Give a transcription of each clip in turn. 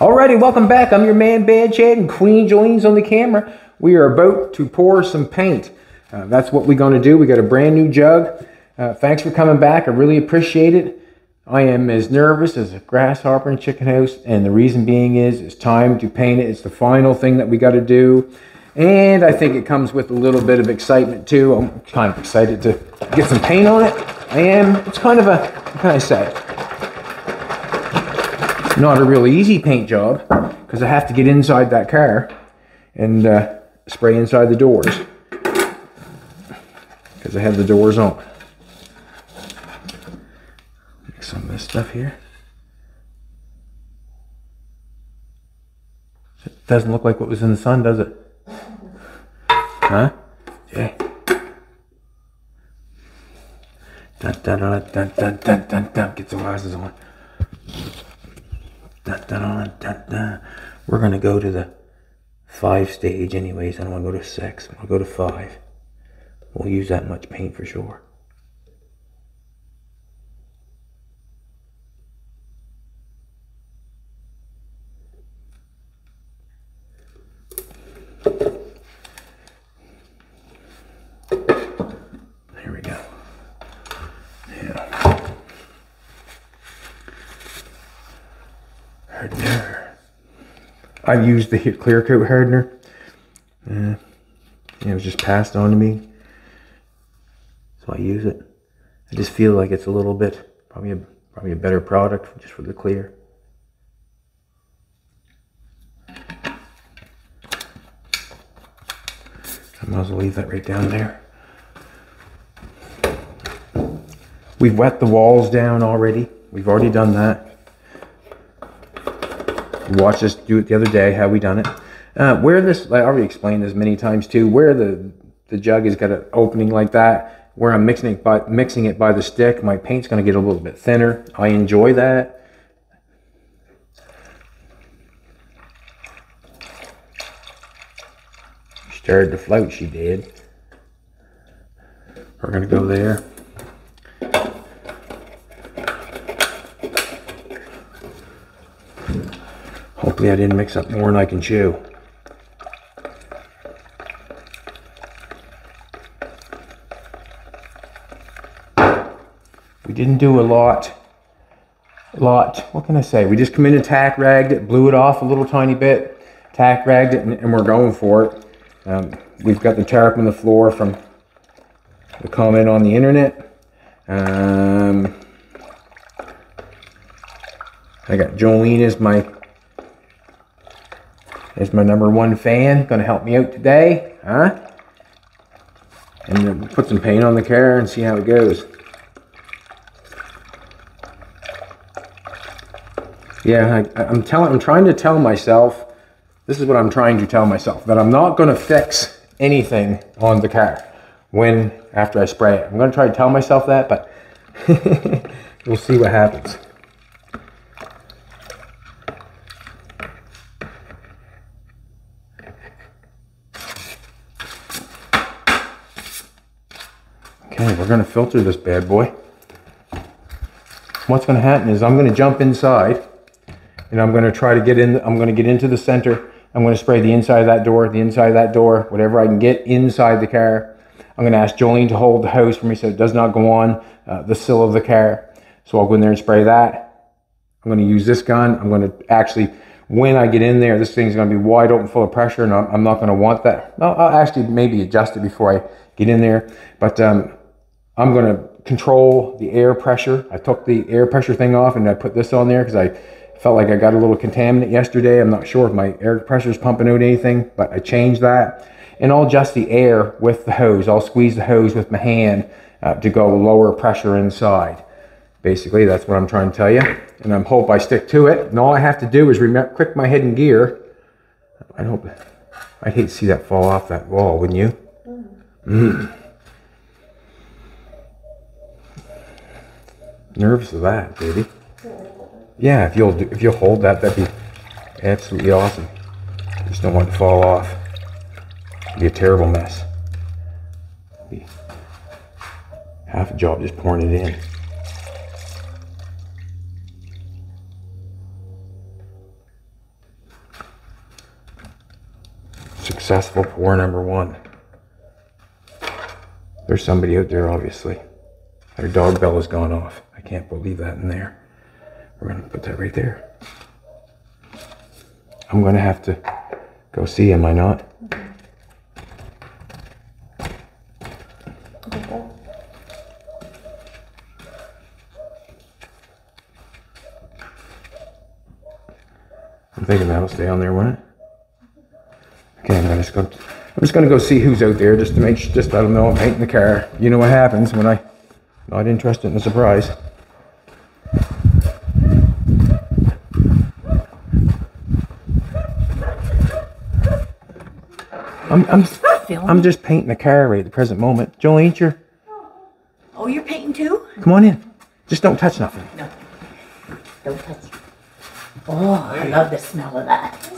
Alrighty, welcome back. I'm your man Bad Chad and Queen Jolene's on the camera. We are about to pour some paint. Uh, that's what we're going to do. We got a brand new jug. Uh, thanks for coming back. I really appreciate it. I am as nervous as a grasshopper in a chicken house, and the reason being is it's time to paint it. It's the final thing that we got to do. And I think it comes with a little bit of excitement too. I'm kind of excited to get some paint on it. I am. It's kind of a, what can I say? Not a really easy paint job because I have to get inside that car and uh, spray inside the doors because I have the doors on. Mix some of this stuff here. It doesn't look like what was in the sun, does it? Huh? Yeah. Dun, dun, dun, dun, dun, dun, dun, dun. Get on. Dun, dun, dun. We're going to go to the five stage anyways. I don't want to go to six. I want to go to five. We'll use that much paint for sure. I've used the clear coat hardener. Uh, it was just passed on to me. So I use it. I just feel like it's a little bit, probably a, probably a better product just for the clear. I might as well leave that right down there. We've wet the walls down already. We've already done that. We watched us do it the other day, how we done it. Uh, where this, I already explained this many times too, where the, the jug has got an opening like that, where I'm mixing it by, mixing it by the stick, my paint's gonna get a little bit thinner. I enjoy that. Started to float, she did. We're gonna go there. Hopefully I didn't mix up more than I can chew. We didn't do a lot. A lot. What can I say? We just come in and tack ragged it, blew it off a little tiny bit, tack ragged it, and, and we're going for it. Um, we've got the tarp on the floor from the comment on the internet. Um, I got Jolene as my is my number one fan. Gonna help me out today, huh? And then put some paint on the car and see how it goes. Yeah, I, I'm telling, I'm trying to tell myself, this is what I'm trying to tell myself, that I'm not gonna fix anything on the car when, after I spray it. I'm gonna try to tell myself that, but we'll see what happens. We're gonna filter this bad boy. What's gonna happen is I'm gonna jump inside and I'm gonna try to get in, I'm gonna get into the center. I'm gonna spray the inside of that door, the inside of that door, whatever I can get inside the car. I'm gonna ask Jolene to hold the hose for me so it does not go on uh, the sill of the car. So I'll go in there and spray that. I'm gonna use this gun. I'm gonna actually, when I get in there, this thing's gonna be wide open, full of pressure, and I'm, I'm not gonna want that. No, I'll actually maybe adjust it before I get in there. But um, I'm going to control the air pressure. I took the air pressure thing off and I put this on there because I felt like I got a little contaminant yesterday. I'm not sure if my air pressure is pumping out anything, but I changed that. And I'll adjust the air with the hose. I'll squeeze the hose with my hand uh, to go lower pressure inside. Basically, that's what I'm trying to tell you. And I hope I stick to it. And all I have to do is remember, click my head in gear. I hope, I'd hate to see that fall off that wall, wouldn't you? Mm. Nervous of that, baby. Yeah, if you'll do, if you'll hold that, that'd be absolutely awesome. Just don't want it to fall off. It'd be a terrible mess. Be half a job just pouring it in. Successful pour number one. There's somebody out there, obviously. Their dog bell has gone off. I can't believe that in there. We're gonna put that right there. I'm gonna have to go see, am I not? I'm thinking that'll stay on there, won't it? Okay, I'm just going to, I'm just gonna go see who's out there, just to make, sure, just let them know I'm painting the car. You know what happens when I not interested in a surprise. I'm, I'm, I'm just painting the car right at the present moment. Joel, ain't you? Oh, you're painting too? Come on in. Just don't touch nothing. No. Don't touch. Oh, I love the smell of that.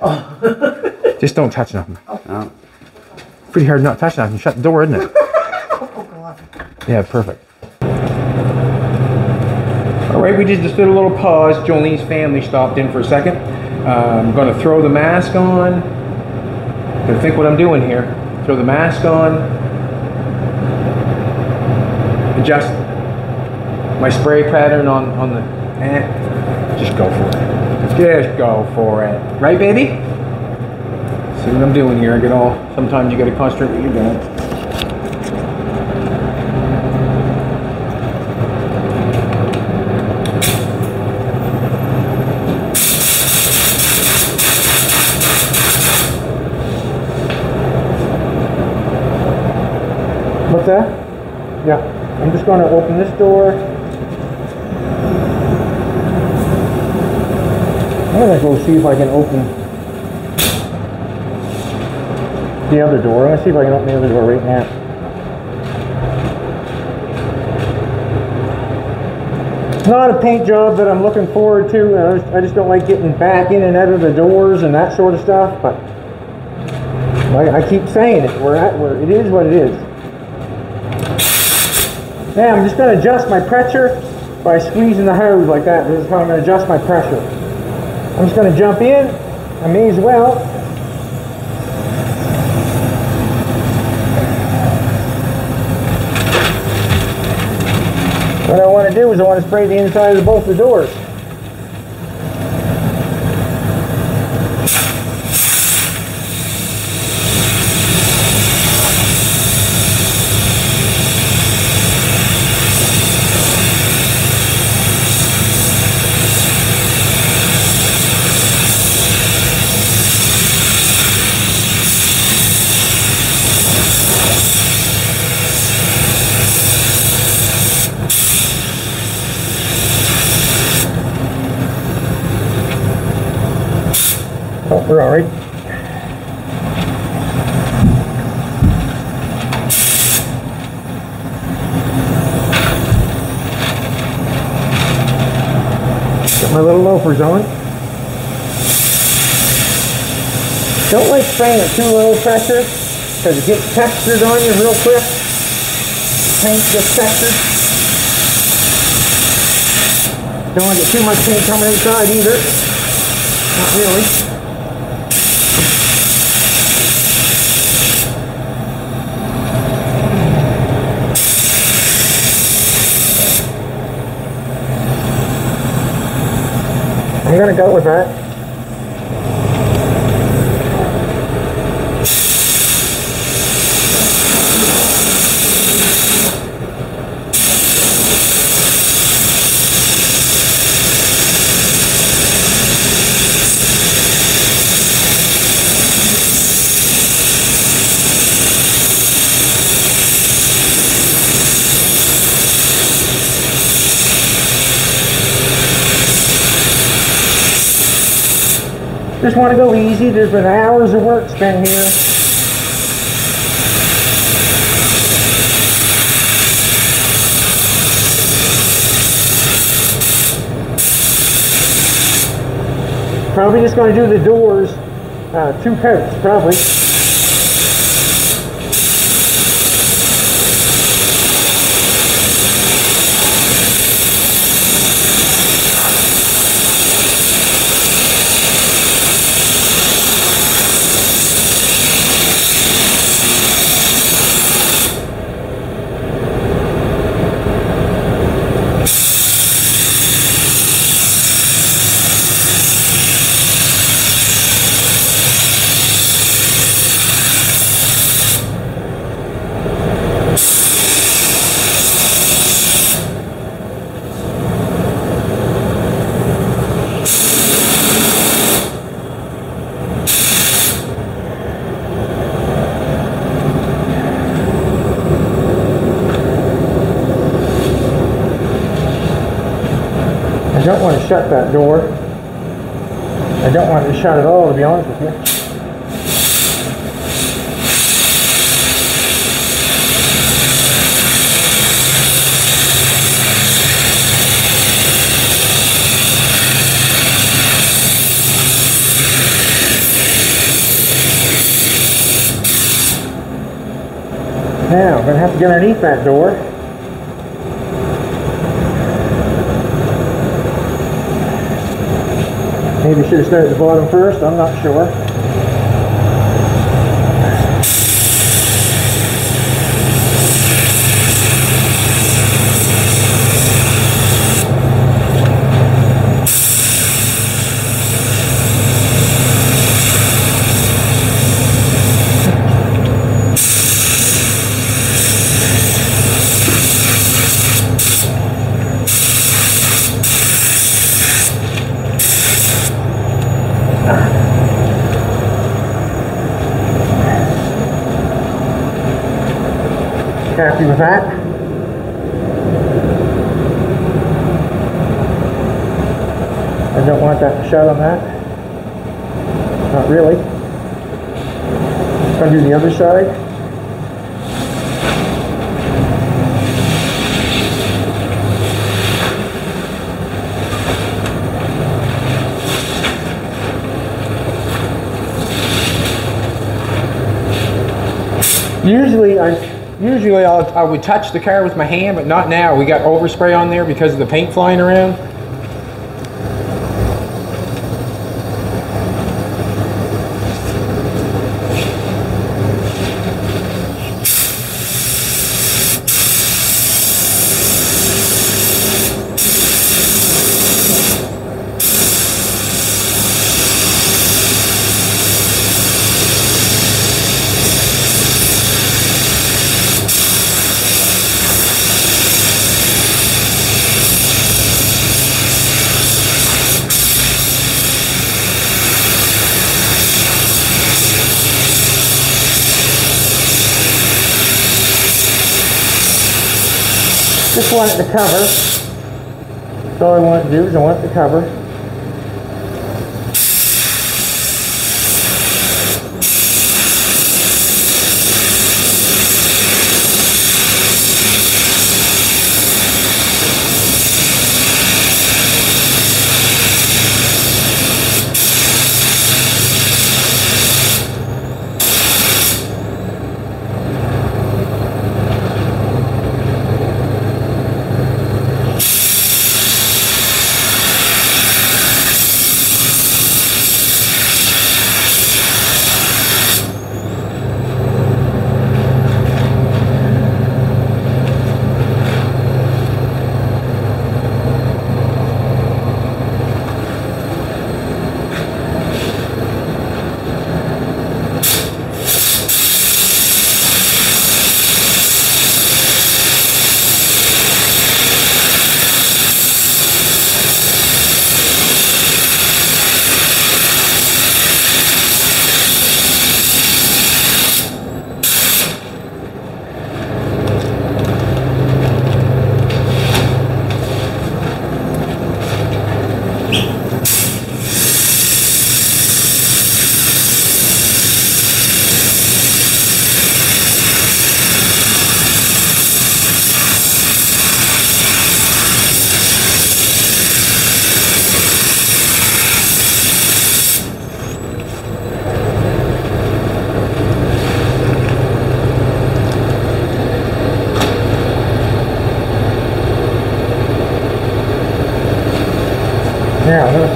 Oh. Just don't touch nothing. Pretty hard not to touch nothing. Shut the door, isn't it? Oh, God. Yeah, perfect. All right, we just, just did a little pause. Jolene's family stopped in for a second. Uh, I'm going to throw the mask on. Gonna think what I'm doing here. Throw the mask on. Adjust my spray pattern on, on the. Eh, just go for it. Just go for it. Right, baby? See what I'm doing here. I get all. Sometimes you got to concentrate what you're doing. What's that? Yeah, I'm just going to open this door. I'm going to go see if I can open the other door. I'm going to see if I can open the other door right now. It's not a paint job that I'm looking forward to. I just, I just don't like getting back in and out of the doors and that sort of stuff, but I, I keep saying it. We're at where it is what it is. Now I'm just going to adjust my pressure by squeezing the hose like that. This is how I'm going to adjust my pressure. I'm just going to jump in. I may as well. What I want to do is I want to spray the inside of both the doors. We're all right. Got my little loafers on. Don't like spraying at too low pressure because it gets textured on you real quick. Paint gets textured. Don't want to get too much paint coming inside either. Not really. I'm gonna go with that. Just want to go easy. There's been hours of work spent here. Probably just going to do the doors, uh, two coats, probably. Shut that door. I don't want it to shut at all, to be honest with you. Now, I'm going to have to get underneath that door. Maybe should have started at the bottom first, I'm not sure. Happy with that? I to shut on that. Not really. I'll do the other side. Usually I usually I'll, I would touch the car with my hand, but not now. We got overspray on there because of the paint flying around. Just want it to cover. All I want to do is I want it to cover.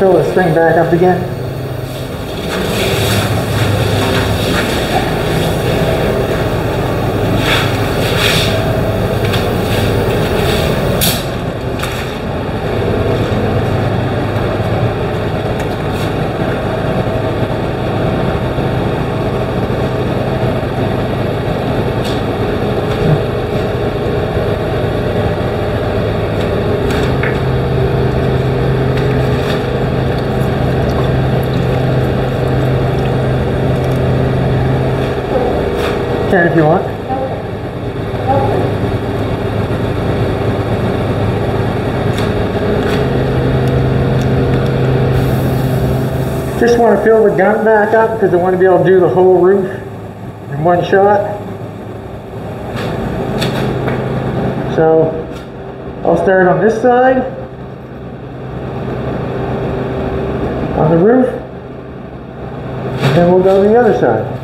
Fill this thing back up again. If you want. Just want to fill the gun back up because I want to be able to do the whole roof in one shot. So I'll start on this side, on the roof, and then we'll go to the other side.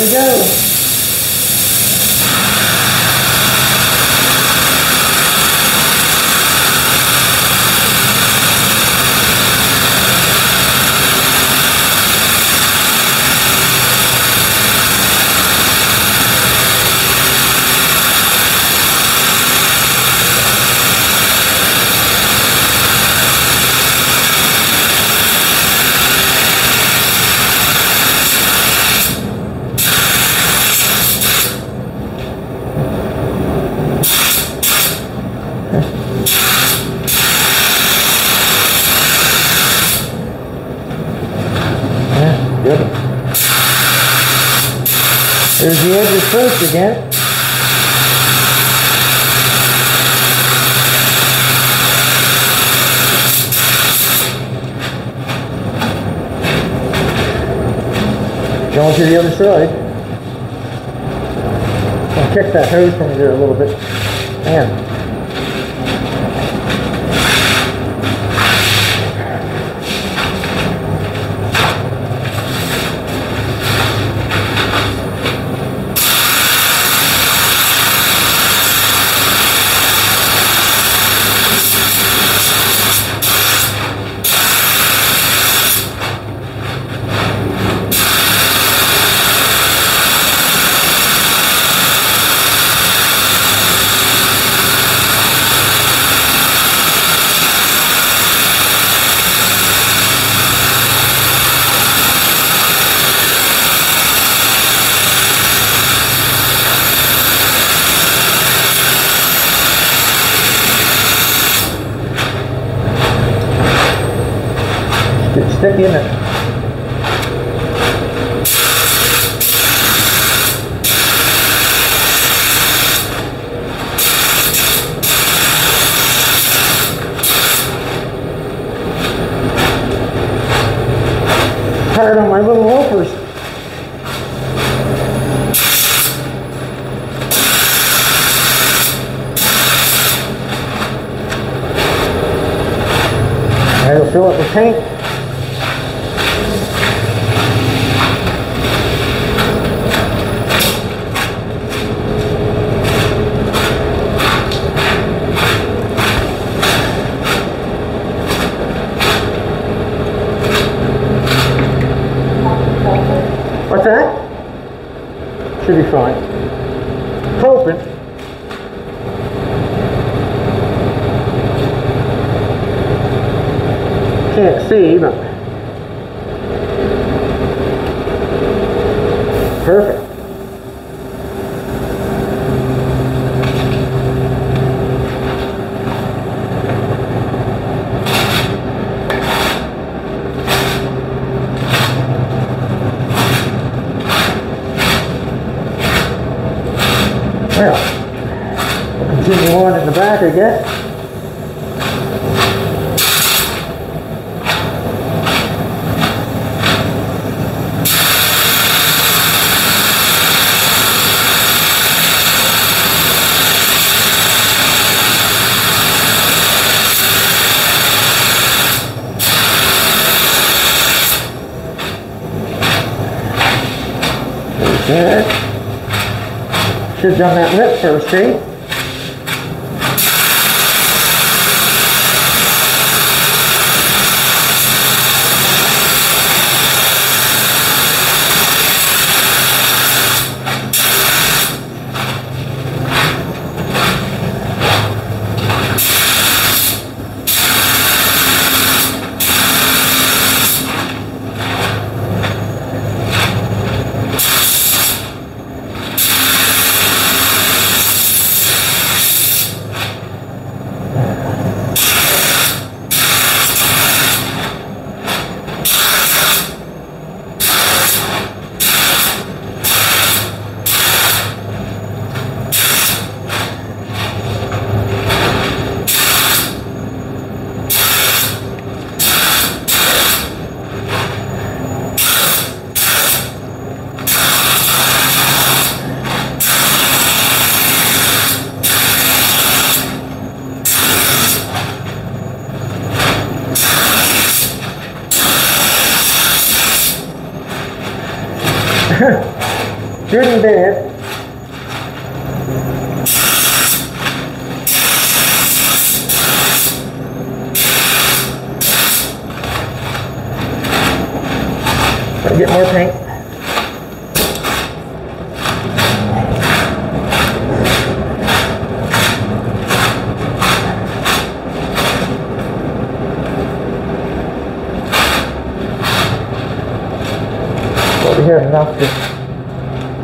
We go. Yeah, good. There's the edges first again. Going to the other side. I'll kick that hose from there a little bit. Man. Get sticky in it. Hard on my little loafers. I'll fill it with paint. What's that? Should be fine. Hoping. Can't see, but. Perfect. Well, we'll continue on in the back, I guess. That. Should have done that lip first, see?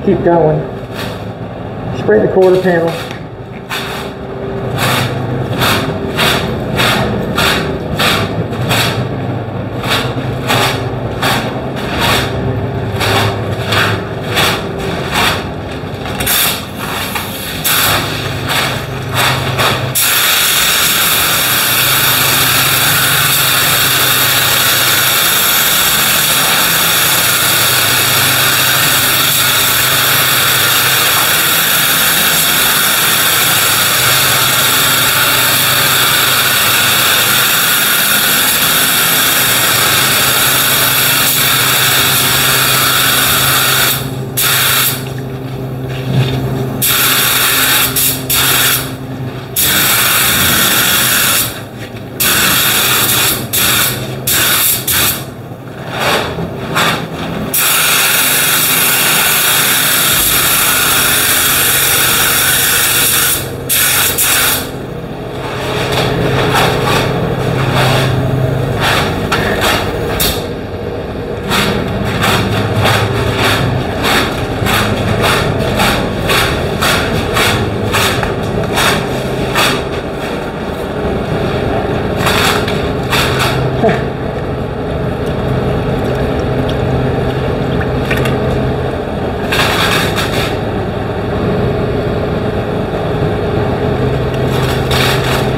Keep going. Spray the quarter panel.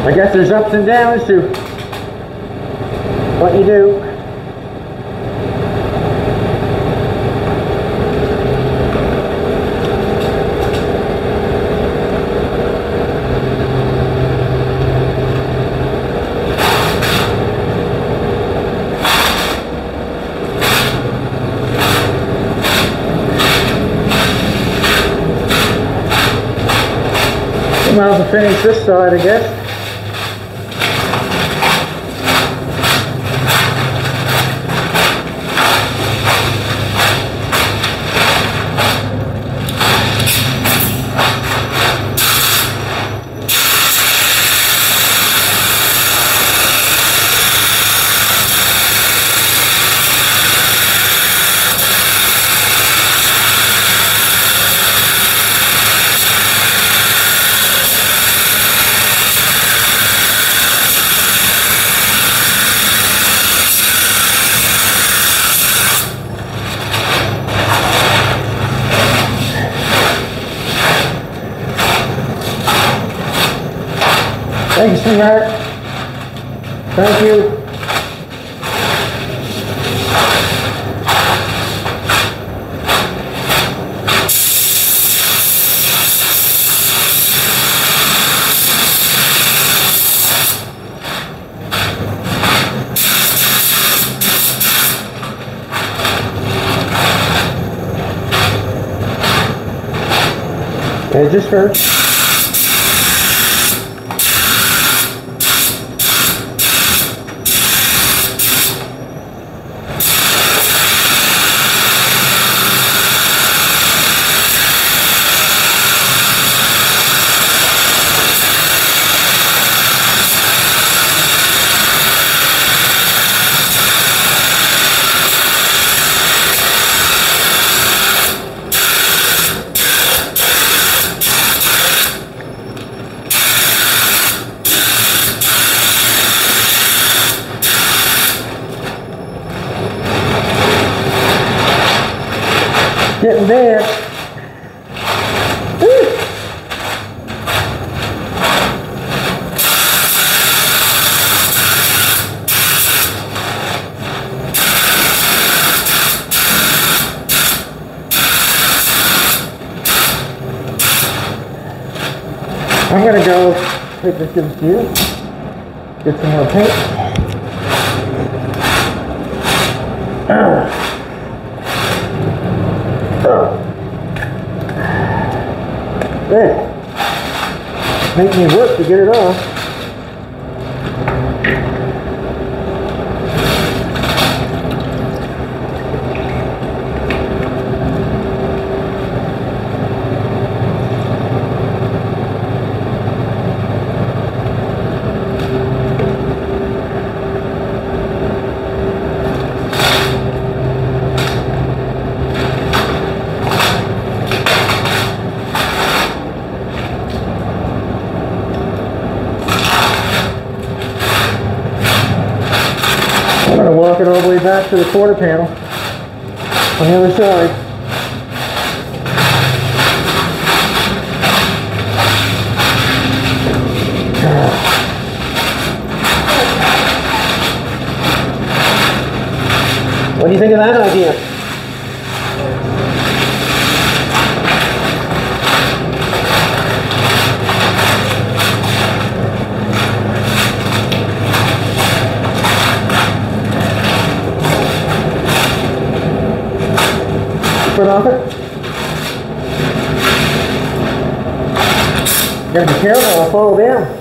I guess there's ups and downs to what you do. Well finish this side, I guess. Thank you, sweetheart. Thank you. Edges first. Getting just give it to you. Get some more paint. Hey, make me work to get it off. To the quarter panel on the other side. What do you think of that idea? Foot off it? Gotta be careful, I'll fall down.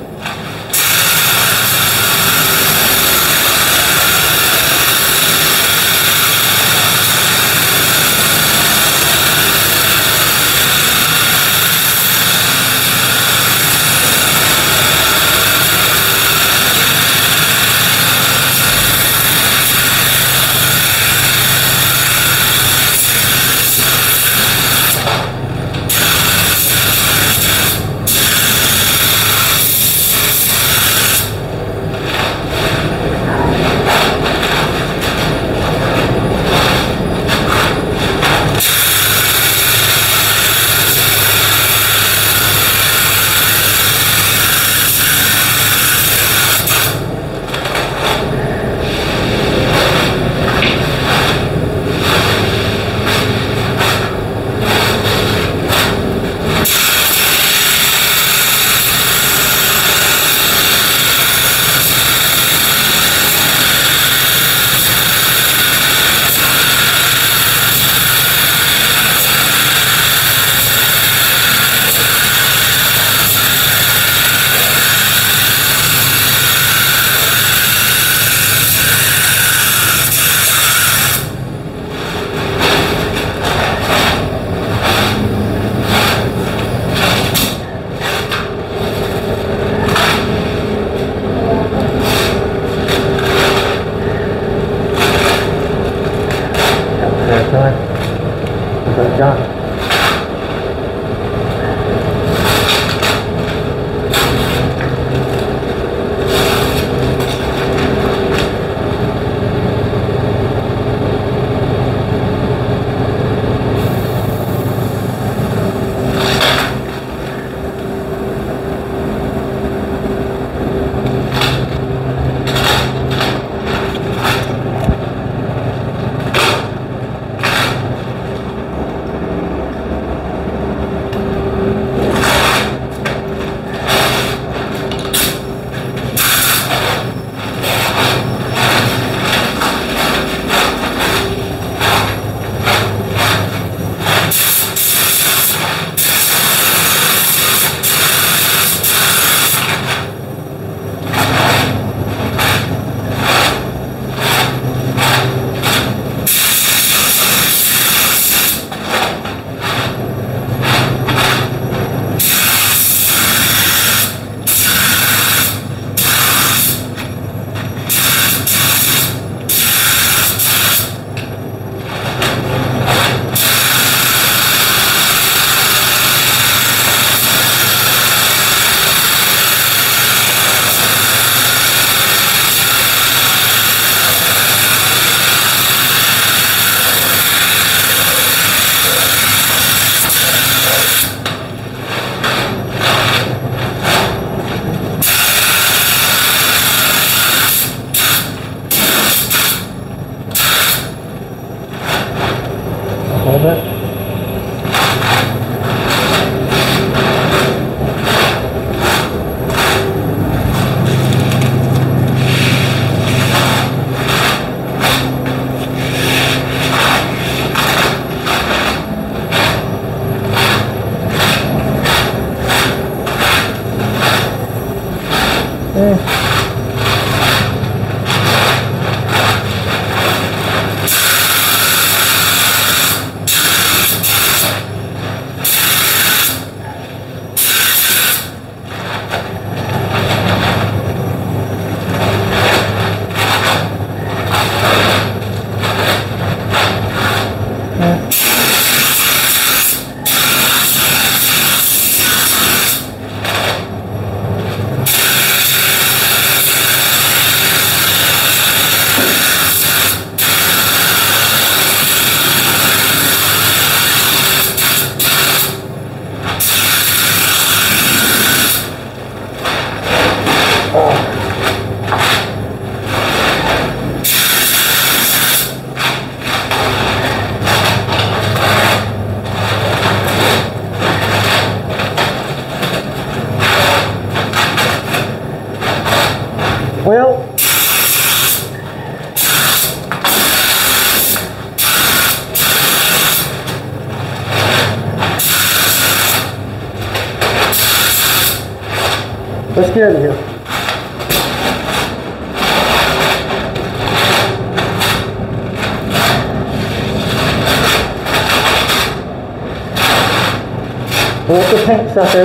Pull the paint out.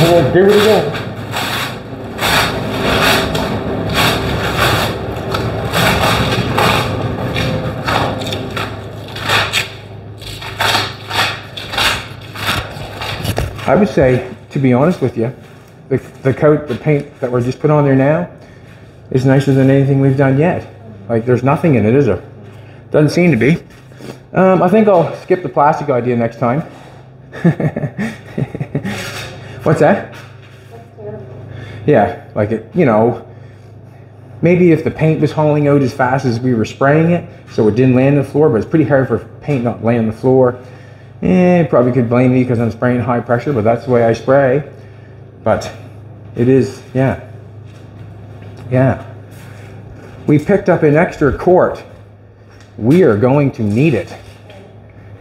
And we'll do it again. I would say, to be honest with you, the, the coat, the paint that we're just put on there now is nicer than anything we've done yet. Like, there's nothing in it, is there? Doesn't seem to be. Um, I think I'll skip the plastic idea next time. What's that? Yeah, like it, you know, maybe if the paint was hauling out as fast as we were spraying it, so it didn't land on the floor, but it's pretty hard for paint not to land on the floor. Eh, probably could blame me because I'm spraying high pressure, but that's the way I spray. But it is, yeah. Yeah. We picked up an extra quart. We are going to need it.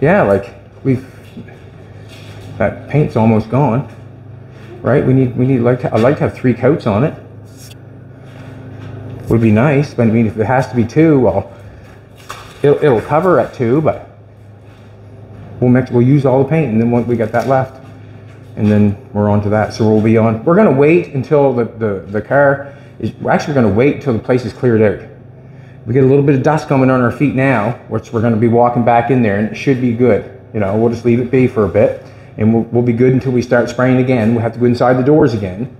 Yeah, like we've, that paint's almost gone. Right? We need, we need, like, to, I'd like to have three coats on it. Would be nice, but I mean, if it has to be two, well, it'll, it'll cover at two, but we'll mix, we'll use all the paint, and then once we got that left, and then we're on to that. So we'll be on. We're gonna wait until the the, the car is. We're actually gonna wait until the place is cleared out. We get a little bit of dust coming on our feet now, which we're gonna be walking back in there, and it should be good. You know, we'll just leave it be for a bit, and we'll, we'll be good until we start spraying again. We'll have to go inside the doors again,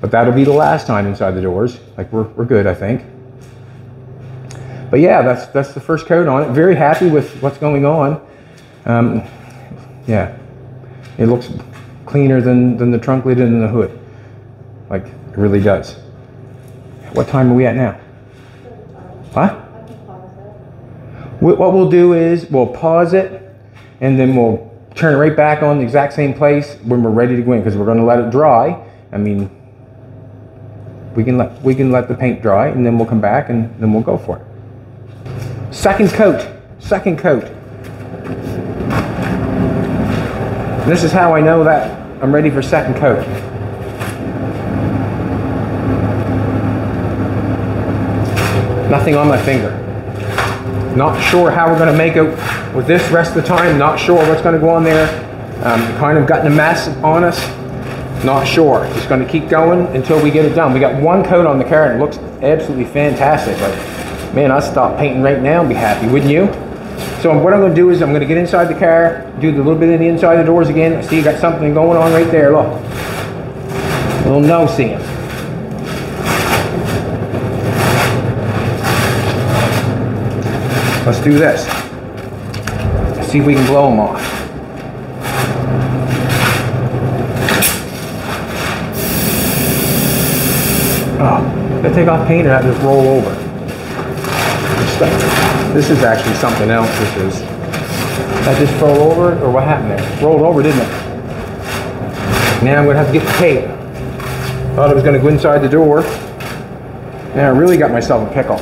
but that'll be the last time inside the doors. Like we're we're good, I think. But yeah, that's that's the first coat on it. Very happy with what's going on. Um, yeah, it looks cleaner than, than the trunk lid and the hood. Like, it really does. What time are we at now? What? What we'll do is we'll pause it and then we'll turn it right back on the exact same place when we're ready to go in because we're going to let it dry. I mean, we can let we can let the paint dry and then we'll come back and then we'll go for it. Second coat. Second coat. This is how I know that I'm ready for second coat. Nothing on my finger. Not sure how we're going to make it with this rest of the time. Not sure what's going to go on there. Um, kind of gotten a mess on us. Not sure. Just going to keep going until we get it done. We got one coat on the car and it looks absolutely fantastic. But man, I'd stop painting right now and be happy, wouldn't you? So what I'm going to do is I'm going to get inside the car, do the little bit of the inside of the doors again. I see you got something going on right there. Look, little no seeing. Let's do this. See if we can blow them off. Oh, they take off paint and I just roll over. This is actually something else. This is. That just fell over, or what happened there? Rolled over, didn't it? Now I'm gonna have to get the tape. Thought I was gonna go inside the door. Now I really got myself a pickle.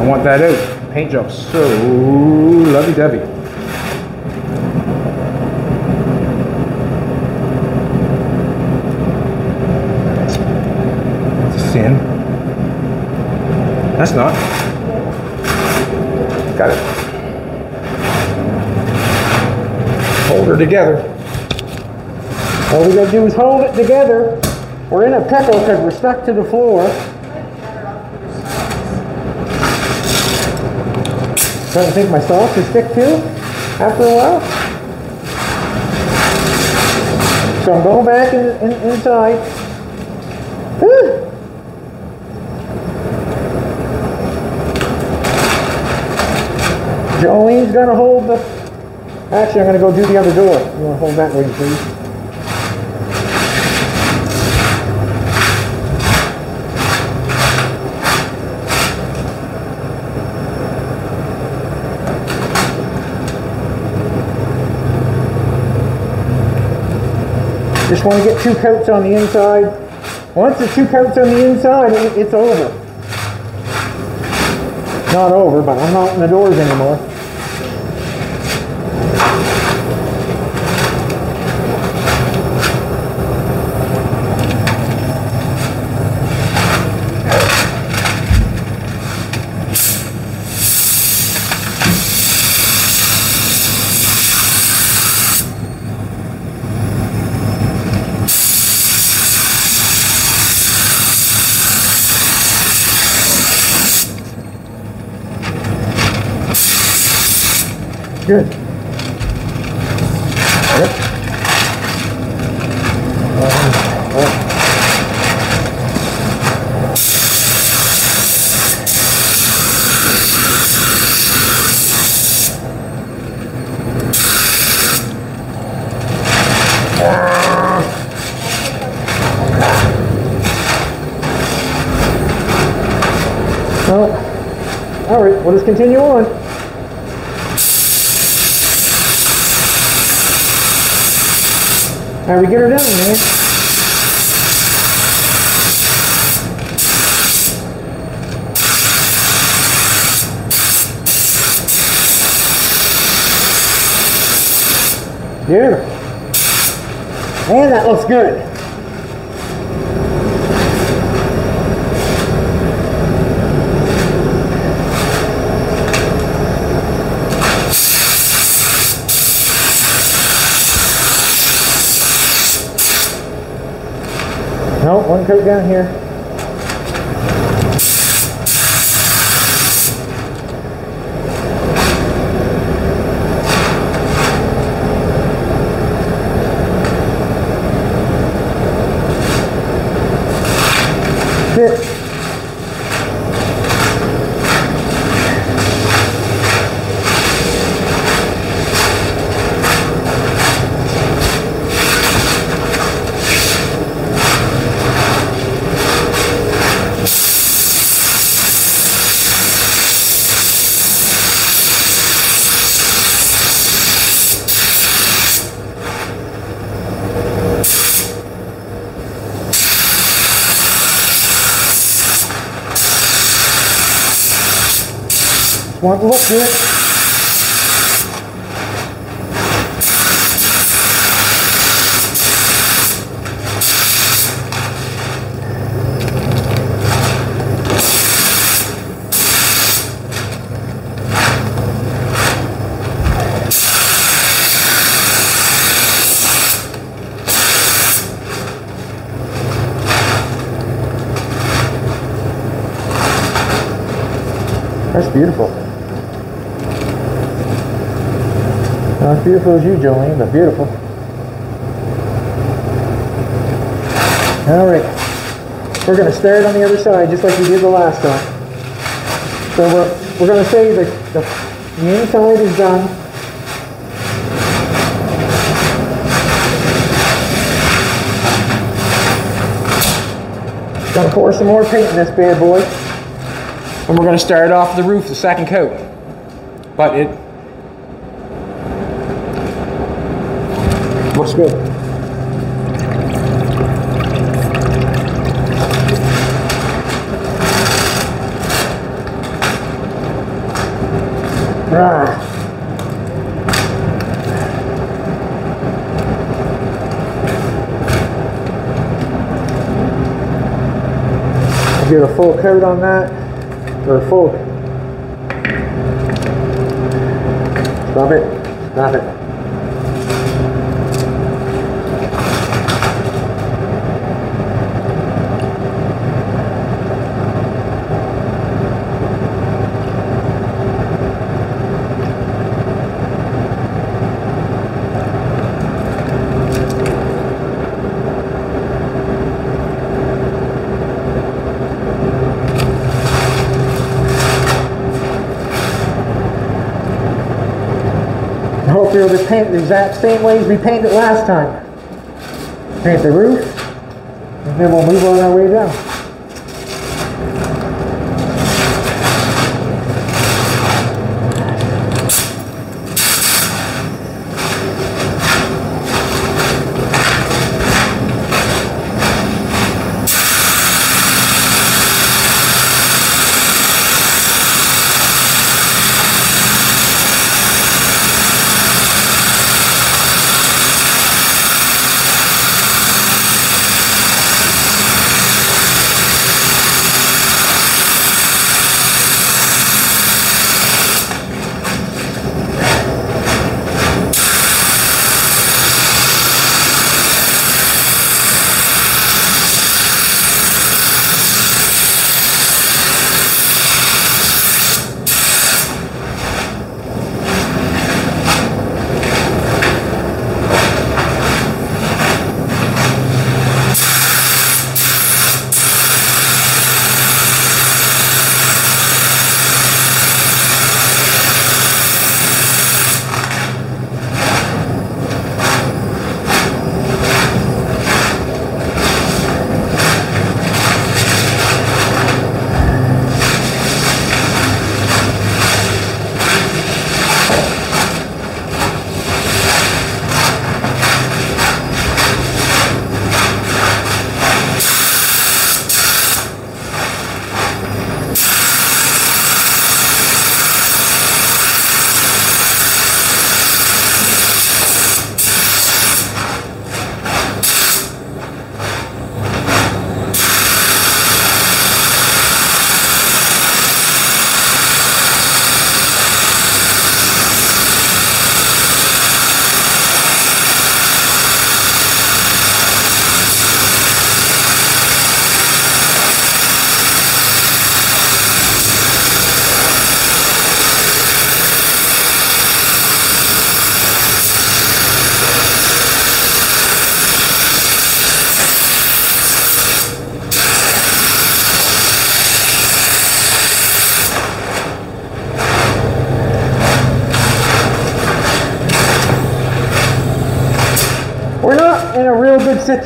I want that out. Paint job so lovey-dovey. sin. That's not. Got it. Hold her together. All we gotta do is hold it together. We're in a pickle because we're stuck to the floor. Don't think my sauce will stick too after a while? So I'm going back in, in, inside. Whew. Jolene's gonna hold the. Actually, I'm gonna go do the other door. You wanna hold that way, please? Just want to get two coats on the inside. Once the two coats on the inside, it's over. Not over, but I'm not in the doors anymore. Good. Yep. Well, all right, we'll just continue on. How we get her down, man? Beautiful. Man, that looks good. No, one coat down here. To look good. That's beautiful. Not as beautiful as you, Jolene, but beautiful. All right. We're going to start on the other side, just like we did the last time. So we're, we're going to say that the, the inside is done. Gonna pour some more paint in this bad boy. And we're going to start off the roof, the second coat. But it looks good. Ah. Get a full coat on that. or a full. Stop it. Stop it. I hope you'll just paint the exact same ways we painted last time. Paint the roof, and then we'll move on our way down.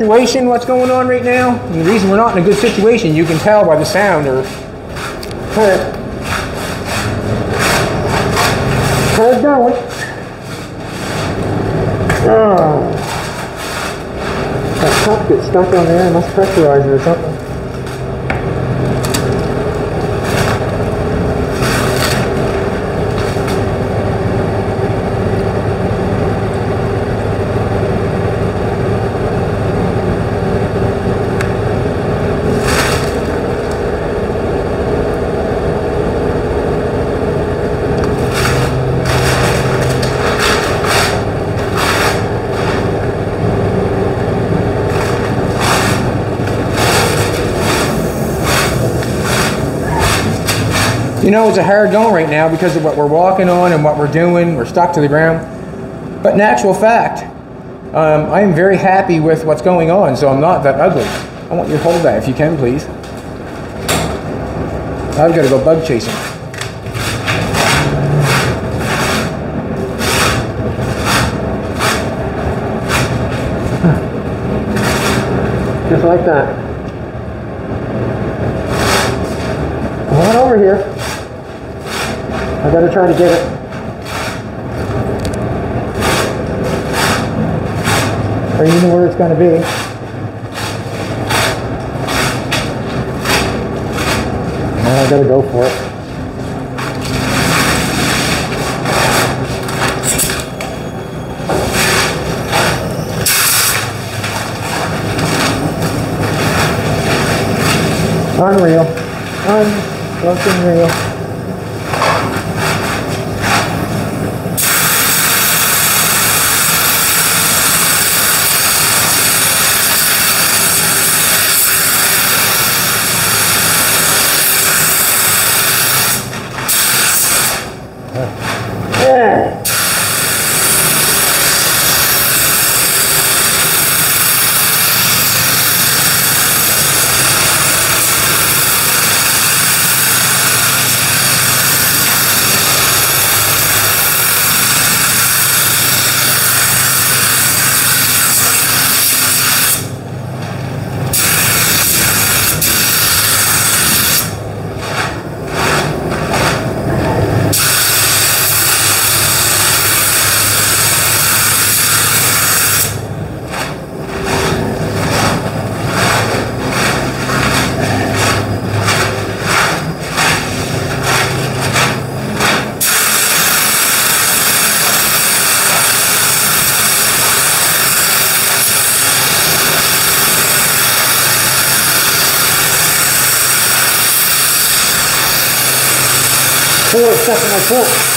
Situation, what's going on right now. The reason we're not in a good situation, you can tell by the sound or of kind going. Oh. That cup gets stuck on there, I must pressurize it or something. You know, it's a hard going right now because of what we're walking on and what we're doing. We're stuck to the ground. But in actual fact, um, I am very happy with what's going on, so I'm not that ugly. I want you to hold that if you can, please. I've got to go bug chasing. Just like that. Come on over here. I gotta try to get it. Or you know where it's gonna be. I gotta go for it. Unreal. Close real. Yeah. Four, second oh, by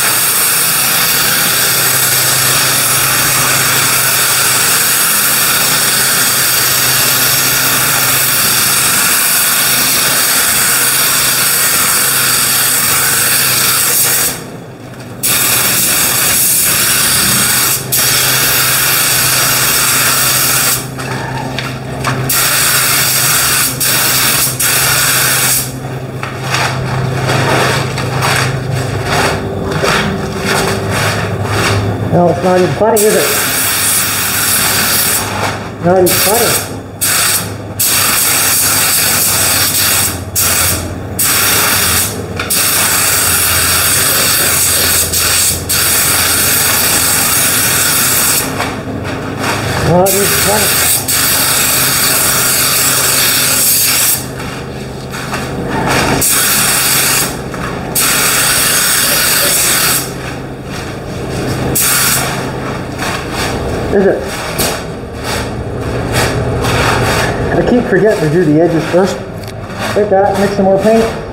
it's not even funny, is it? Not even funny. Not even funny. Is it? Forgetting to do the edges first. Like that, mix some more paint.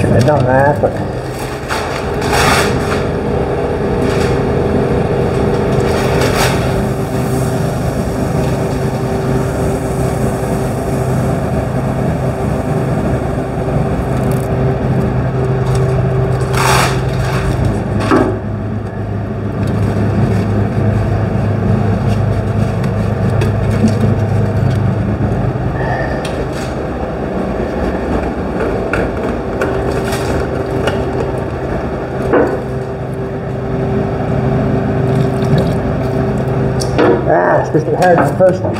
Shouldn't have done that, but. Ah, it's supposed to be hard on the first one.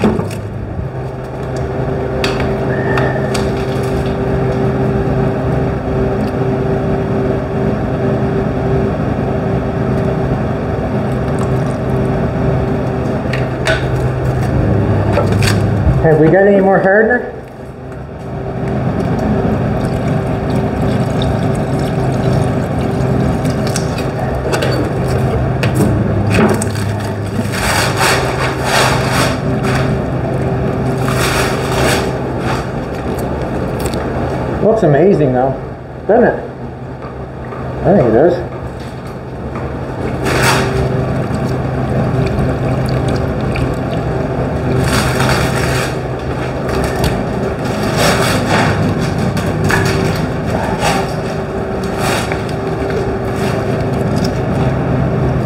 Have we got any more hardener? Looks amazing though, doesn't it? I think it does.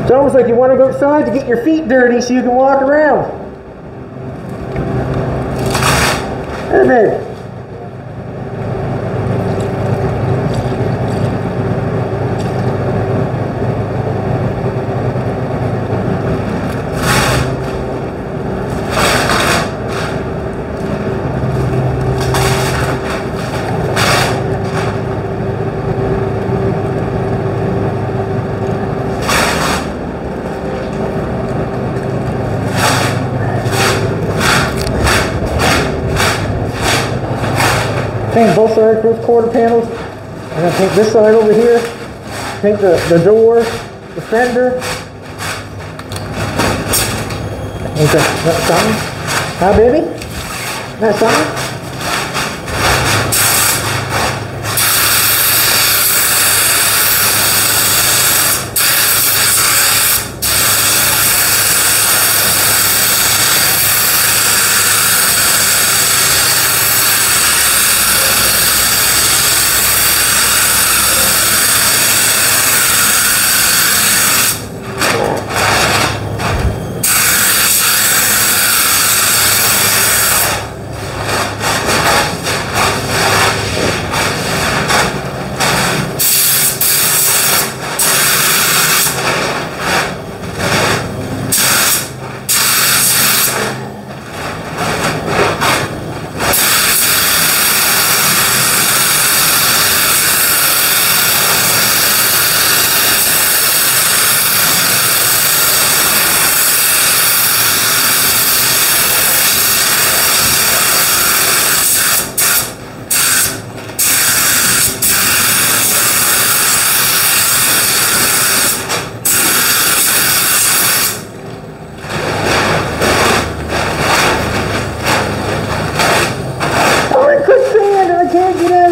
It's almost like you want to go outside to get your feet dirty so you can walk around. Isn't it? Paint both sides with quarter panels. I'm gonna paint this side over here. Paint the, the door, the fender. Ain't that, that something? Huh, baby? That something? Oh, I quit sand and I can't get out.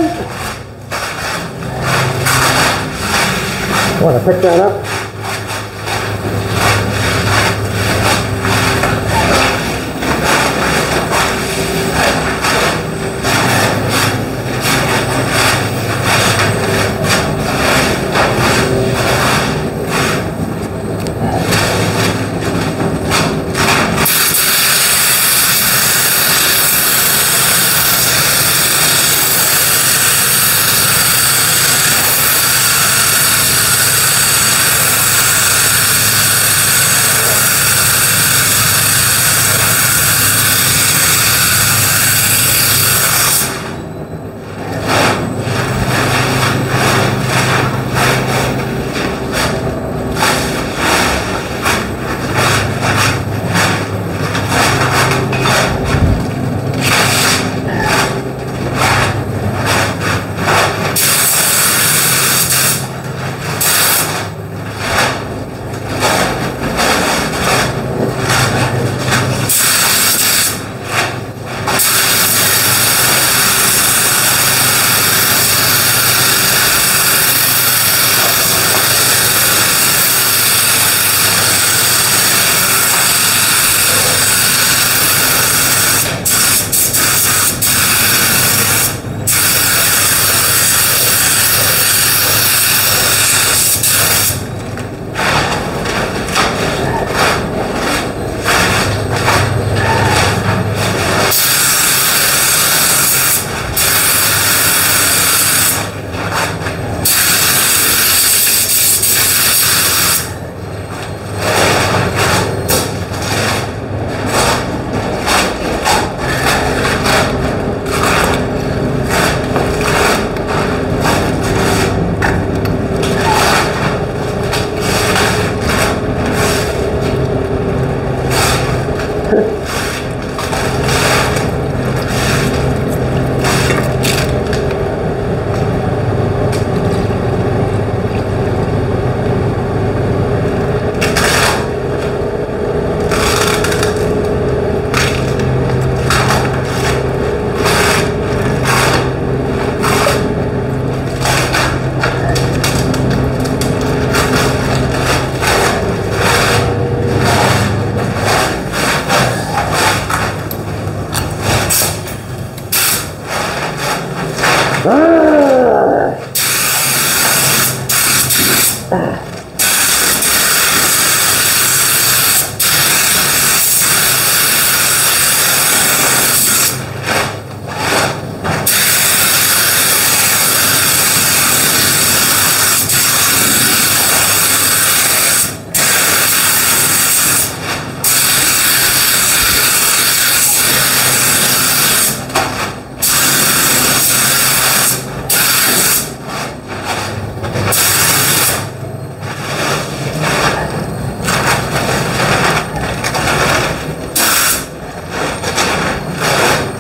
Want to pick that up?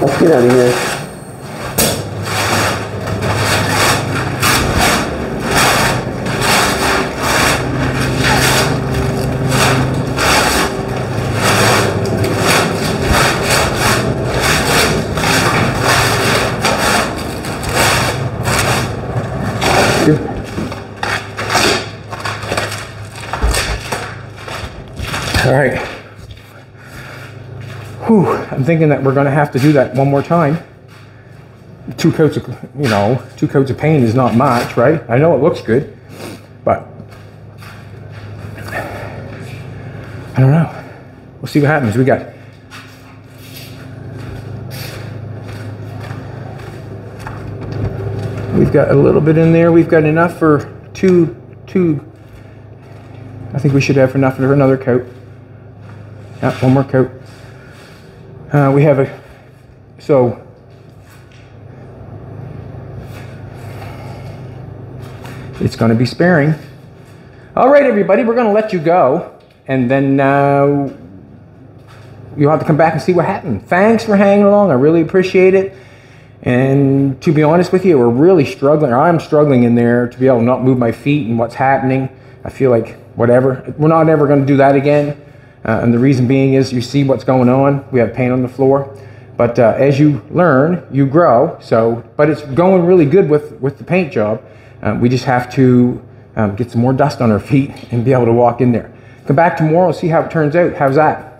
Let's get out of here. All right. Whew, I'm thinking that we're gonna have to do that one more time. Two coats of, you know, two coats of paint is not much, right? I know it looks good, but I don't know. We'll see what happens. We got We've got a little bit in there. We've got enough for two, two. I think we should have enough for another coat. Yeah, one more coat. Uh, we have a, so. It's going to be sparing. All right, everybody, we're going to let you go. And then uh, you'll have to come back and see what happened. Thanks for hanging along. I really appreciate it. And to be honest with you, we're really struggling, I'm struggling in there to be able to not move my feet and what's happening. I feel like whatever. We're not ever going to do that again. Uh, and the reason being is you see what's going on. We have paint on the floor. But uh, as you learn, you grow. So, but it's going really good with, with the paint job. Um, we just have to um, get some more dust on our feet and be able to walk in there. Come back tomorrow, see how it turns out. How's that?